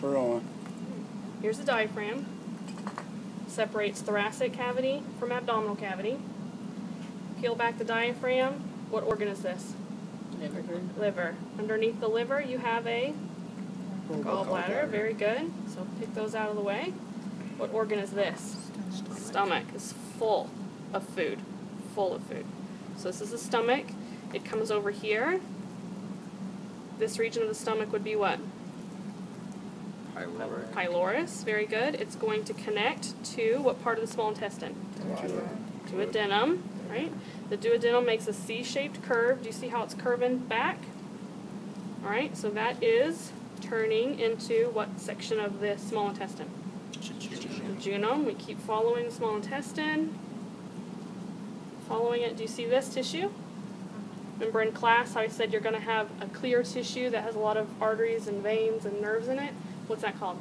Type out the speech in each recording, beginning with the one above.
We're on. Here's the diaphragm. Separates thoracic cavity from abdominal cavity. Peel back the diaphragm. What organ is this? Liver. Liver. Underneath the liver, you have a gallbladder. Very good. So pick those out of the way. What organ is this? Stomach is full of food. Full of food. So this is the stomach. It comes over here. This region of the stomach would be what? Pylori. Pylorus. Very good. It's going to connect to what part of the small intestine? Duodenum, right? The duodenum makes a C-shaped curve. Do you see how it's curving back? All right, so that is turning into what section of the small intestine? Jejunum. We keep following the small intestine. Following it, do you see this tissue? Remember in class I said you're going to have a clear tissue that has a lot of arteries and veins and nerves in it? What's that called?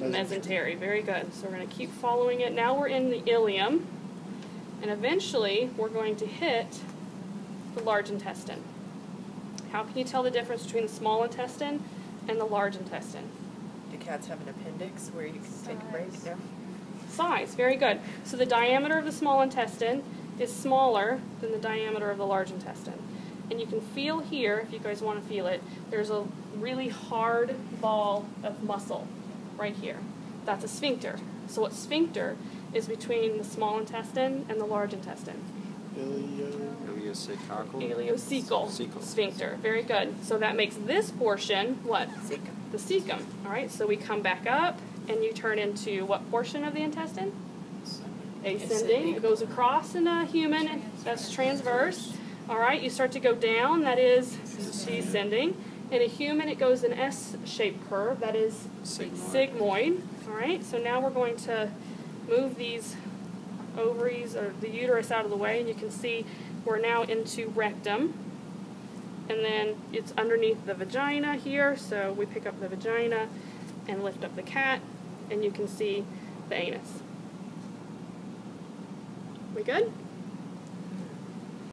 Mesentery. Very good. So we're going to keep following it. Now we're in the ileum, and eventually we're going to hit the large intestine. How can you tell the difference between the small intestine and the large intestine? Do cats have an appendix where you can take a break? Yeah. Size. Very good. So the diameter of the small intestine is smaller than the diameter of the large intestine. And you can feel here, if you guys want to feel it, there's a really hard ball of muscle right here. That's a sphincter. So what sphincter is between the small intestine and the large intestine? Ileocecal. Ileocecal sphincter. Very good. So that makes this portion what? Cecum. The cecum. All right. So we come back up, and you turn into what portion of the intestine? Ascending. Ascending. It goes across in a human. and That's transverse. All right. You start to go down. That is descending. In a human, it goes an S-shaped curve. That is Sigmoid. sigmoid. All right. So now we're going to move these ovaries or the uterus out of the way, and you can see we're now into rectum. And then it's underneath the vagina here, so we pick up the vagina and lift up the cat, and you can see the anus. We good?